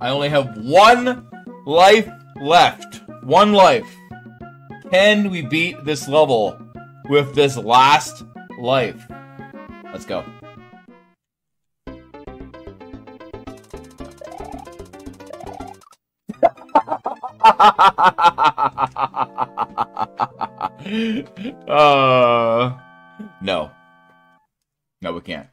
I only have one life left. One life. Can we beat this level with this last life? Let's go. uh, no. No, we can't.